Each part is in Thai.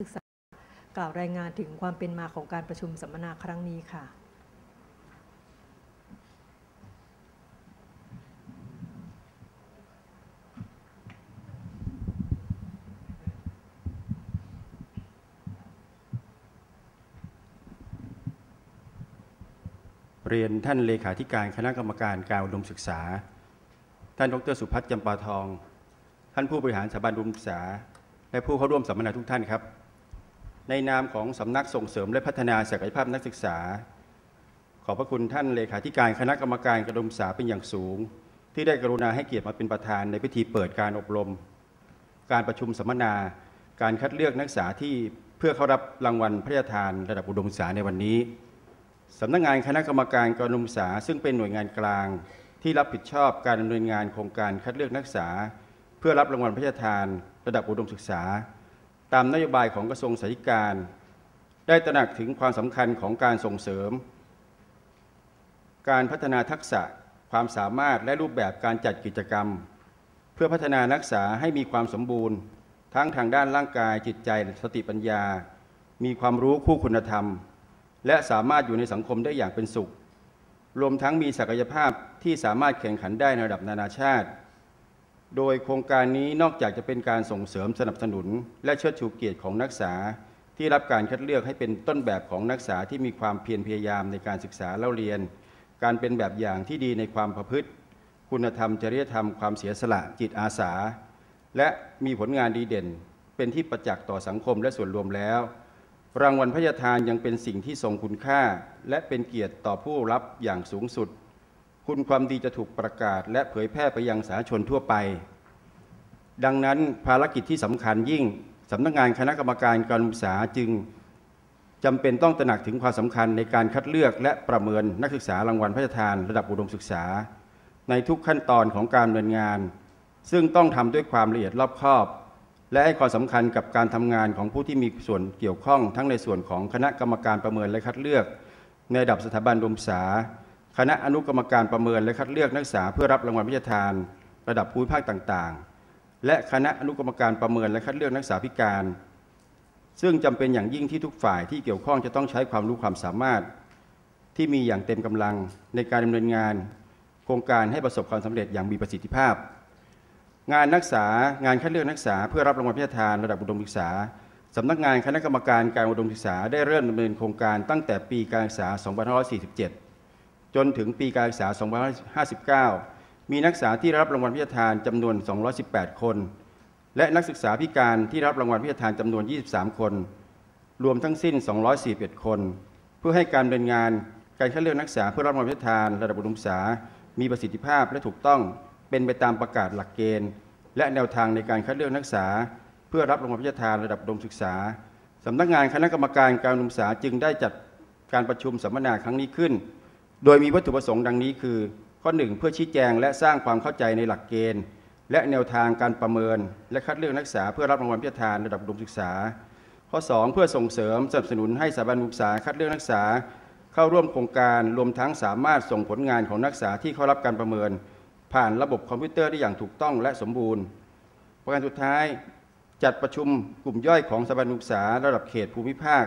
ศึกษากล่าวรายงานถึงความเป็นมาของการประชุมสัมมนาครั้งนี้ค่ะ เรียนท่านเลขาธิการคณะกรรมการการอุดมศึกษา ท่านดรสุพัฒน์จำปาทอง ท่านผู้บริหารสถาบันอุดมศึกษา และผู้เข้าร่วมสัมมนาทุกท่านครับ ในนามของสำนักส่งเสริมและพัฒนาศักยภาพนักศึกษา ขอบพระคุณท่านเลขาธิการคณะกรรมการกรอุดมศึกษาเป็นอย่างสูง ที่ได้กรุณาให้เกียรติมาเป็นประธานในพิธีเปิดการอบรม การประชุมสัมมนา การคัดเลือกนักศึกษาที่เพื่อเข้ารับรางวัลพระราชทานระดับอุดมศึกษาในวันนี้สำนักงานคณะกรรมการการศึกษา ซึ่งเป็นหน่วยงานกลาง ที่รับผิดชอบการดำเนินงานโครงการคัดเลือกนักศึกษา เพื่อรับรางวัลพระราชทานระดับอุดมศึกษา ตามนโยบายของกระทรวงสาธารณการ ได้ตระหนักถึงความสำคัญของการส่งเสริม การพัฒนาทักษะความสามารถและรูปแบบการจัดกิจกรรม เพื่อพัฒนานักศึกษาให้มีความสมบูรณ์ ทั้งทางด้านร่างกายจิตใจสติปัญญา มีความรู้คู่คุณธรรม และสามารถอยู่ในสังคมได้อย่างเป็นสุข รวมทั้งมีศักยภาพที่สามารถแข่งขันได้ในระดับนานาชาติ โดยโครงการนี้นอกจากจะเป็นการส่งเสริมสนับสนุน และเชิดชูเกียรติของนักศึกษาที่รับการคัดเลือกให้เป็นต้นแบบของนักศึกษาที่มีความเพียรพยายามในการศึกษาเล่าเรียน การเป็นแบบอย่างที่ดีในความประพฤติ คุณธรรมจริยธรรมความเสียสละจิตอาสา และมีผลงานดีเด่น เป็นที่ประจักษ์ต่อสังคมและส่วนรวมแล้ว รางวัลพระราชทานยังเป็นสิ่งที่ทรงคุณค่า และเป็นเกียรติต่อผู้รับอย่างสูงสุด คุณความดีจะถูกประกาศ และเผยแพร่ไปยังสาธารณชนทั่วไป ดังนั้นภารกิจที่สำคัญยิ่งสำนักงานคณะกรรมการการศึกษาจึงจำเป็นต้องตระหนักถึงความสำคัญในการคัดเลือกและประเมินนักศึกษารางวัลพระราชทานระดับอุดมศึกษา ในทุกขั้นตอนของการดำเนินงาน ซึ่งต้องทำด้วยความละเอียดรอบคอบ และให้ความสำคัญกับการทำงานของผู้ที่มีส่วนเกี่ยวข้อง ทั้งในส่วนของคณะกรรมการประเมินและคัดเลือก ในระดับสถาบันอุดมศึกษา คณะอนุกรรมการประเมินและคัดเลือกนักศึกษาเพื่อรับรางวัลพระราชทาระดับภูมิภาคต่างๆ และคณะอนุกรรมการประเมินและคัดเลือกนักศึกษาพิการ ซึ่งจำเป็นอย่างยิ่งที่ทุกฝ่ายที่เกี่ยวข้องจะต้องใช้ความรู้ความสามารถ ที่มีอย่างเต็มกำลังในการดำเนินงาน โครงการให้ประสบความสำเร็จอย่างมีประสิทธิภาพ งานนักศึกษางานคัดเลือกนักศึกษาเพื่อรับรางวัลพระราชทาระดับอุดมศึกษาสำนักงานคณะกรรมการการอุดมศึกษาได้เริ่มดำเนินโครงการตั้งแต่ปีการศึกษา 2547 จนถึงปีการศึกษา 2559 มีนักศึกษาที่รับรางวัลพระราชทาจำนวน 218 คน และนักศึกษาพิการที่รับรางวัลพระราชทาจำนวน 23 คน รวมทั้งสิ้น 241 คน เพื่อให้การดำเนินงานการคัดเลือกนักศึกษาเพื่อรับรางวัลพระราชทาระดับอุดมศึกษา มีประสิทธิภาพและถูกต้องเป็นไปตามประกาศหลักเกณฑ์ และแนวทางในการคัดเลือกนักศึกษา เพื่อรับรางวัลพระราชทาระดับอุดมศึกษาสำนักงานคณะกรรมการการอุดมศึกษาจึงได้จัดการประชุมสัมมนาครั้งนี้ขึ้น โดยมีวัตถุประสงค์ดังนี้คือ ข้อหนึ่งเพื่อชี้แจงและสร้างความเข้าใจในหลักเกณฑ์ และแนวทางการประเมิน และคัดเลือกนักศึกษาเพื่อรับรางวัลพระราชทาระดับอุดมศึกษา ข้อ 2 เพื่อส่งเสริมสนับสนุนให้สถาบันศึกษาคัดเลือกนักศึกษา เข้าร่วมโครงการรวมทั้งสามารถส่งผลงานของนักศึกษาที่เข้ารับการประเมิน ผ่านระบบคอมพิวเตอร์ได้อย่างถูกต้องและสมบูรณ์ ประการสุดท้ายจัดประชุมกลุ่มย่อยของสถาบันศึกษาระดับเขตภูมิภาค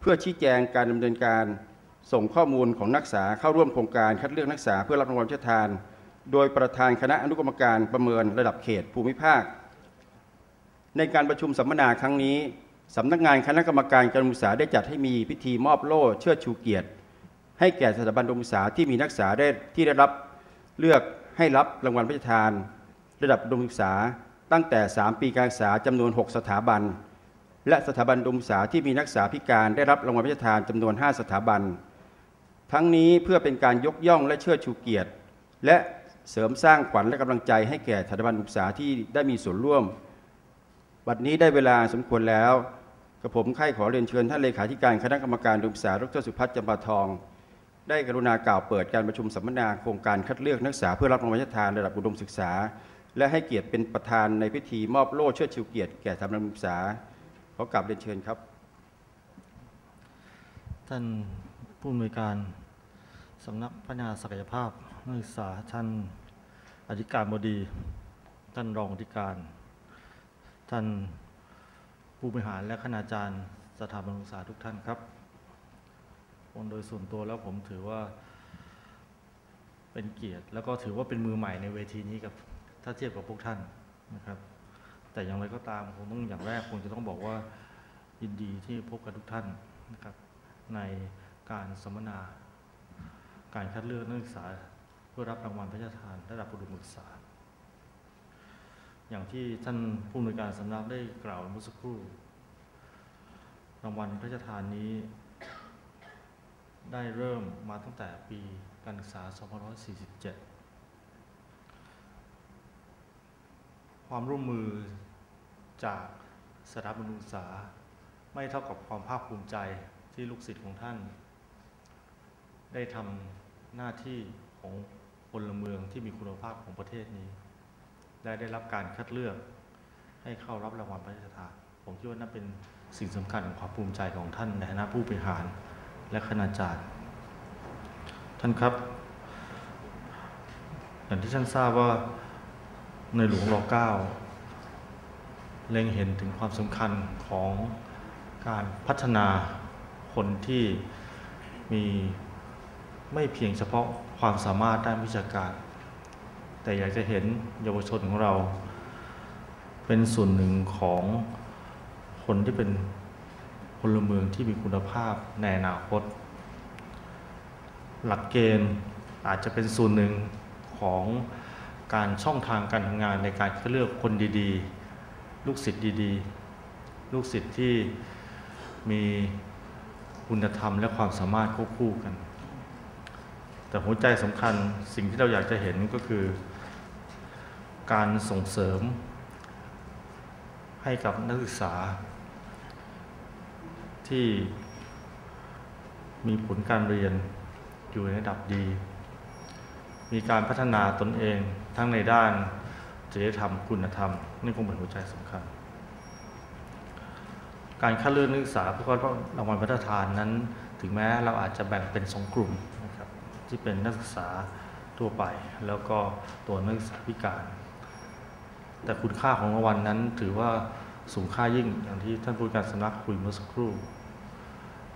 เพื่อชี้แจงการดำเนินการ ส่งข้อมูลของนักศึกษาเข้าร่วมโครงการคัดเลือกนักศึกษาเพื่อรับรางวัลพระราชทาน โดยประธานคณะอนุกรรมการประเมินระดับเขตภูมิภาค ในการประชุมสัมมนาครั้งนี้สำนักงานคณะกรรมการการศึกษาได้จัดให้มีพิธีมอบโล่เชิดชูเกียรติ ให้แก่สถาบันศึกษาที่มีนักศึกษาได้ที่ได้รับเลือกให้รับรางวัลพระราชทาน ระดับอุดมศึกษาตั้งแต่ 3 ปีการศึกษาจำนวน 6 สถาบัน และสถาบันอุดมศึกษาที่มีนักศึกษาพิการได้รับรางวัลพระราชทานจำนวน 5 สถาบัน ทั้งนี้เพื่อเป็นการยกย่องและเชิดชูเกียรติ และเสริมสร้างขวัญและกำลังใจให้แก่สถาบันศึกษาที่ได้มีส่วนร่วม บัดนี้ได้เวลาสมควรแล้วกระผมไข้ขอเรียนเชิญท่านเลขาธิการคณะกรรมการศึกษาดรสุพัฒน์จำปาทอง ได้กรุณากล่าวเปิดการประชุมสัมมนาโครงการคัดเลือกนักศึกษาเพื่อรับรางวัลพระราชทานระดับอุดมศึกษา และให้เกียรติเป็นประธานในพิธีมอบโล่เชิดชูเกียรติแก่สถาบันศึกษาขอกราบเรียนเชิญครับ ท่าน ผู้อำนวยการสำนักพัฒนาศักยภาพนักศึกษาท่านอธิการบดี ท่านรองอธิการ ท่านผู้บริหารและคณาจารย์สถาบันศึกษาทุกท่านครับโดยส่วนตัวแล้วผมถือว่าเป็นเกียรติ แล้วก็ถือว่าเป็นมือใหม่ในเวทีนี้กับถ้าเทียบกับพวกท่านนะครับ แต่อย่างไรก็ตามคงต้องอย่างแรกคงจะต้องบอกว่ายินดีที่พบกับทุกท่านนะครับใน การสัมมนา การคัดเลือกนักศึกษาเพื่อรับรางวัลพระราชทานระดับอุดมศึกษา อย่างที่ท่านผู้อำนวยการสำนักได้กล่าวเมื่อสักครู่ รางวัลพระราชทานนี้ ได้เริ่มมาตั้งแต่ปีการศึกษา 2547 ความร่วมมือจากสถาบันศึกษาไม่เท่ากับความภาคภูมิใจที่ลูกศิษย์ของท่าน ได้ทำหน้าที่ของพลเมืองที่มีคุณภาพของประเทศนี้ ได้ได้รับการคัดเลือกให้เข้ารับรางวัลพระราชทานผมคิดว่านั่นเป็นสิ่งสำคัญของความภูมิใจของท่านในฐานะผู้บริหารและคณาจารย์ ท่านครับ อย่างที่ท่านทราบว่าในหลวงรอเก้าเล็งเห็นถึงความสำคัญของการพัฒนาคนที่มี ไม่เพียงเฉพาะความสามารถด้านวิชาการ แต่อยากจะเห็นเยาวชนของเรา เป็นส่วนหนึ่งของคนที่เป็นพลเมืองที่มีคุณภาพในอนาคต หลักเกณฑ์อาจจะเป็นส่วนหนึ่งของการช่องทางการทำงานในการเลือกคนดีๆ ลูกศิษย์ดีๆ ลูกศิษย์ที่มีคุณธรรมและความสามารถควบคู่กัน แต่หัวใจสำคัญสิ่งที่เราอยากจะเห็นก็คือ การส่งเสริม ให้กับนักศึกษา ที่มีผลการเรียนอยู่ในระดับดี มีการพัฒนาตนเองทั้งในด้านจริยธรรมคุณธรรมนี่คงเป็นหัวใจสำคัญ การคัดเลือกนักศึกษาเพื่อรับรางวัลพระราชทานนั้น ถึงแม้เราอาจจะแบ่งเป็นสองกลุ่ม ที่เป็นนักศึกษาทั่วไป แล้วก็ตัวนักศึกษาพิการ แต่คุณค่าของรางวัลนนั้นถือว่าสูงค่ายิ่งอย่างที่ท่านผู้การสำนักคุยเมื่อสักครู่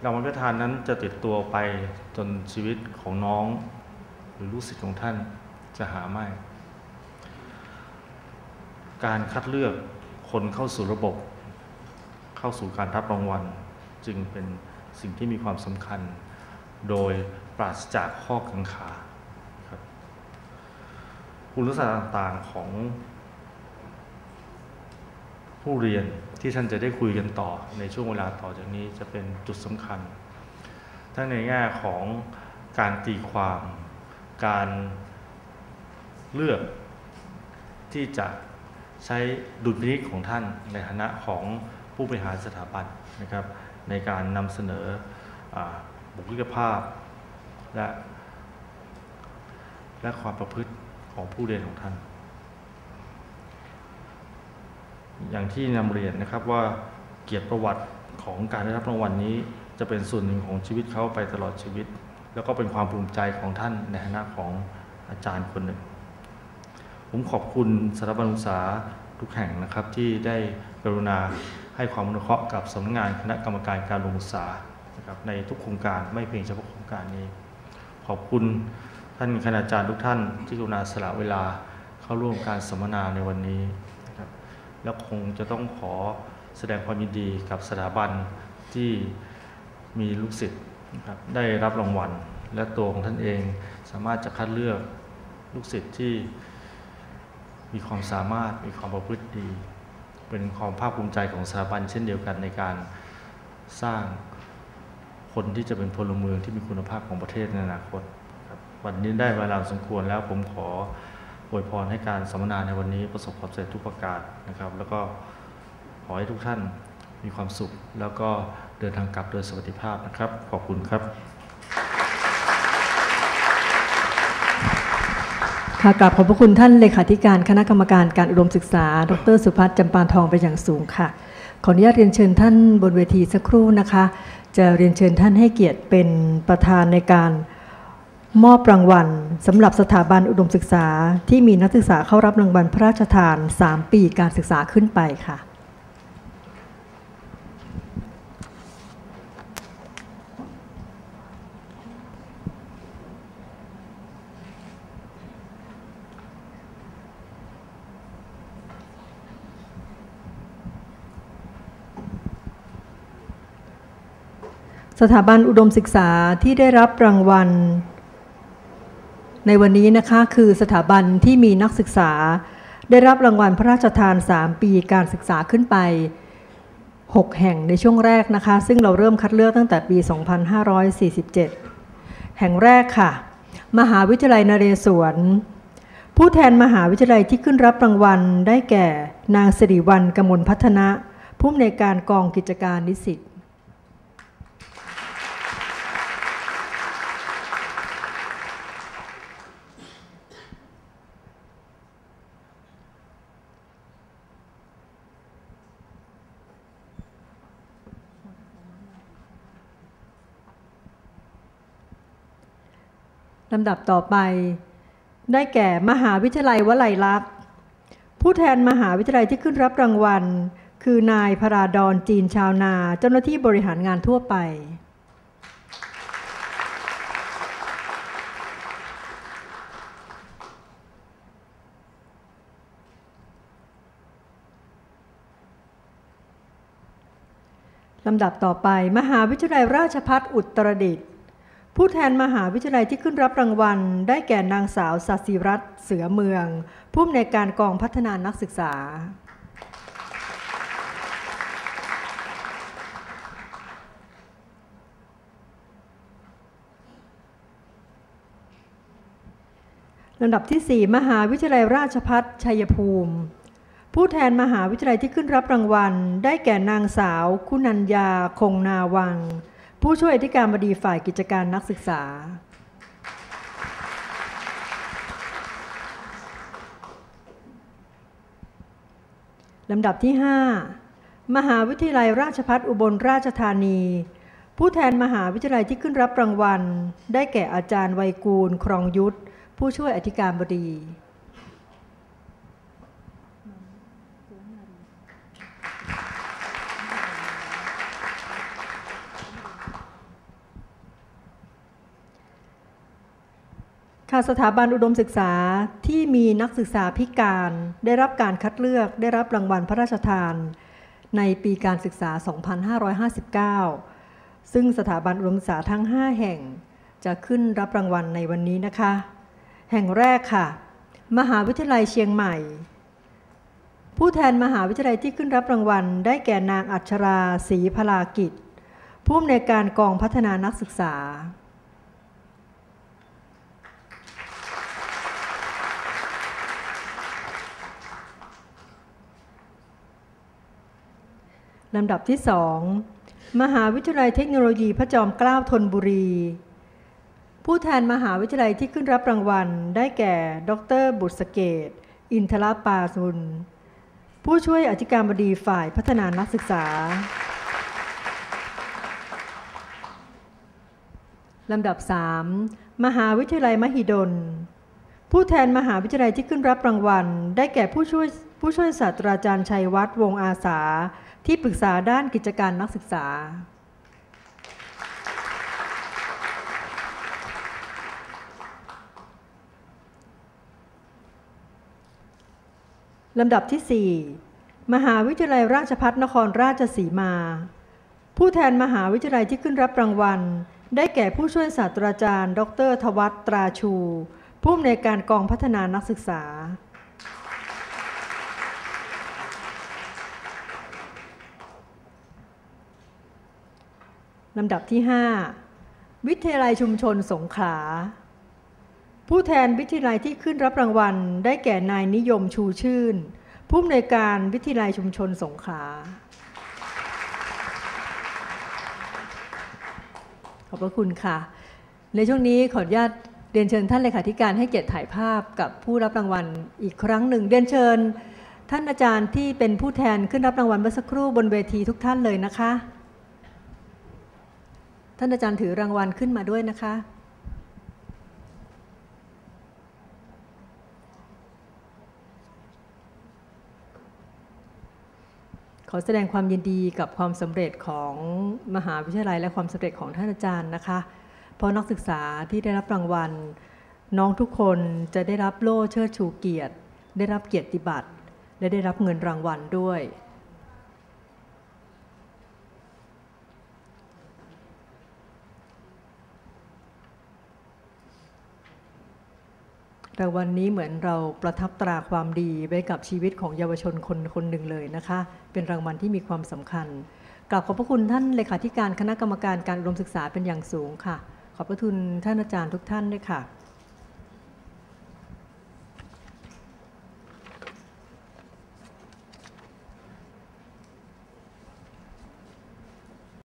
รางวัลพระทานนั้นจะติดตัวไปจนชีวิตของน้องหรือลูกศิษย์ของท่านจะหาไม่ การคัดเลือกคนเข้าสู่ระบบ เข้าสู่การรับรางวัล จึงเป็นสิ่งที่มีความสำคัญ โดย ปราศจากข้อกังขาครับคุณลักษณะต่างๆของ ผู้เรียนที่ท่านจะได้คุยกันต่อในช่วงเวลาต่อจากนี้จะเป็นจุดสำคัญ ทั้งในแง่ของการตีความ การเลือกที่จะใช้ดุลพินิจของท่านในฐานะของผู้บริหารสถาบันนะครับ ในการนำเสนออบุคลิกภาพ และ และความประพฤติของผู้เรียนของท่าน อย่างที่นำเรียนนะครับว่าเกียรติประวัติของการได้รับรางวัลนนี้ จะเป็นส่วนหนึ่งของชีวิตเขาไปตลอดชีวิต แล้วก็เป็นความภูมิใจของท่านในฐานะของอาจารย์คนหนึ่ง ผมขอบคุณสถาบันศึกษาทุกแห่งนะครับที่ได้กรุณาให้ความอนุเคราะห์กับสำนักงานคณะกรรมการการลงศึกษานะครับในทุกโครงการไม่เพียงเฉพาะโครงการนี้ ขอบคุณท่านคณาจารย์ทุกท่านที่กรุณาสละเวลาเข้าร่วมการสัมมนาในวันนี้นะครับแล้วคงจะต้องขอแสดงความยินดีกับสถาบันที่มีลูกศิษย์นะครับได้รับรางวัล และตัวของท่านเองสามารถจะคัดเลือกลูกศิษย์ที่มีความสามารถมีความประพฤติดี เป็นความภาคภูมิใจของสถาบันเช่นเดียวกันในการสร้าง คนที่จะเป็นพลเมืองที่มีคุณภาพของประเทศในอนาคตครับวันนี้ได้เวลาสมควรแล้วผมขออวยพรให้การสัมมนาในวันนี้ประสบความสำเร็จทุกประการนะครับ แล้วก็ขอให้ทุกท่านมีความสุข แล้วก็เดินทางกลับโดยสวัสดิภาพนะครับ ขอบคุณครับ ค่ะกราบขอบพระคุณท่านเลขาธิการคณะกรรมการการอุดมศึกษา ดรสุพัฒน์จำปาทองเป็นอย่างสูงค่ะ ขออนุญาตเรียนเชิญท่านบนเวทีสักครู่นะคะ จะเรียนเชิญท่านให้เกียรติเป็นประธานในการมอบรางวัลสำหรับสถาบันอุดมศึกษาที่มีนักศึกษาเข้ารับรางวัลพระราชทาน 3 ปีการศึกษาขึ้นไปค่ะ สถาบันอุดมศึกษาที่ได้รับรางวัล ในวันนี้นะคะคือสถาบันที่มีนักศึกษา ได้รับรางวัลพระราชทาน 3 ปีการศึกษาขึ้นไป 6 แห่งในช่วงแรกนะคะ ซึ่งเราเริ่มคัดเลือกตั้งแต่ปี 2547 แห่งแรกค่ะ มหาวิทยาลัยนเรศวร ผู้แทนมหาวิทยาลัยที่ขึ้นรับรางวัลได้แก่ นางสิริวัลกมลพัฒนะผู้อำนวยการกองกิจการนิสิต ลำดับต่อไป ได้แก่มหาวิทยาลัยวลัยลักษณ์ ผู้แทนมหาวิทยาลัยที่ขึ้นรับรางวัล คือนายพราดอนจีนชาวนา เจ้าหน้าที่บริหารงานทั่วไป ลำดับต่อไป มหาวิทยาลัยราชพัฒอุตรดิตถ์ ผู้แทนมหาวิทยาลัยที่ขึ้นรับรางวัล ได้แก่นางสาวสัสิรัตน์เสือเมือง ผู้อำนวยการกองพัฒนานักศึกษา ลำดับที่ 4 มหาวิทยาลัยราชพัฒชัยภูมิ ผู้แทนมหาวิทยาลัยที่ขึ้นรับรางวัล ได้แก่นางสาว คุณัญญาคงนาวัง ผู้ช่วยอธิการบดีฝ่ายกิจการนักศึกษา ลำดับที่ 5 มหาวิทยาลัยราชพัฒอุบลราชธานี ผู้แทนมหาวิทยาลัยที่ขึ้นรับรางวัล ได้แก่อาจารย์ไวยกูล ครองยุทธผู้ช่วยอธิการบดี ค่ะสถาบันอุดมศึกษาที่มีนักศึกษาพิการ ได้รับการคัดเลือกได้รับรางวัลพระราชทาน ในปีการศึกษา 2559 ซึ่งสถาบันอุดมศึกษาทั้ง 5 แห่งจะขึ้นรับรางวัลในวันนี้นะคะ แห่งแรกค่ะ มหาวิทยาลัยเชียงใหม่ ผู้แทนมหาวิทยาลัยที่ขึ้นรับรางวัล ได้แก่นางอัชราศรีพลากิจ ผู้อำนวยการกองพัฒนานักศึกษา ลำดับที่สองมหาวิทยาลัยเทคโนโลยีพระจอมเกล้าธนบุรี ผู้แทนมหาวิทยาลัยที่ขึ้นรับรางวัล ได้แก่ ดร บุตรสเกต อินทรปาสุนผู้ช่วยอธิการบดีฝ่ายพัฒนานักศึกษา ลำดับ 3 มหาวิทยาลัยมหิดล ผู้แทนมหาวิทยาลัยที่ขึ้นรับรางวัล ได้แก่ผู้ช่วยผู้ช่วยศาสตราจารย์ชัยวัฒน์วงอาสา ที่ปรึกษาด้านกิจการนักศึกษา ลำดับที่ 4 มหาวิทยาลัยราชพัฒนครราชสีมา ผู้แทนมหาวิทยาลัยที่ขึ้นรับรางวัล ได้แก่ผู้ช่วยศาสตราจารย์ ดรทวัตตราชู ผู้อำนวยการกองพัฒนานักศึกษา ลำดับที่ 5 วิทยาลัยชุมชนสงขลา ผู้แทนวิทยาลัยที่ขึ้นรับรางวัล ได้แก่นายนิยมชูชื่น ผู้อำนวยการวิทยาลัยชุมชนสงขลา ขอบพระคุณค่ะ ในช่วงนี้ขออนุญาตเรียนเชิญท่านเลขาธิการให้เกียรติถ่ายภาพกับผู้รับรางวัลอีกครั้งหนึ่งเรียนเชิญ ท่านอาจารย์ที่เป็นผู้แทนขึ้นรับรางวัลเมื่อสักครู่บนเวทีทุกท่านเลยนะคะ ท่านอาจารย์ถือรางวัลขึ้นมาด้วยนะคะ ขอแสดงความยินดีกับความสำเร็จของมหาวิทยาลัยและความสำเร็จของท่านอาจารย์นะคะ เพราะนักศึกษาที่ได้รับรางวัล น้องทุกคนจะได้รับโล่เชิดชูเกียรติ ได้รับเกียรติบัตรและได้รับเงินรางวัลด้วย แต่วันนี้เหมือนเราประทับตราความดีไว้กับชีวิตของเยาวชนคนคนหนึ่งเลยนะคะ เป็นรางวัลที่มีความสำคัญกราบขอบพระคุณท่านเลขาธิการคณะกรรมการการอุดมศึกษาเป็นอย่างสูงค่ะ ขอบพระคุณท่านอาจารย์ทุกท่านด้วยค่ะ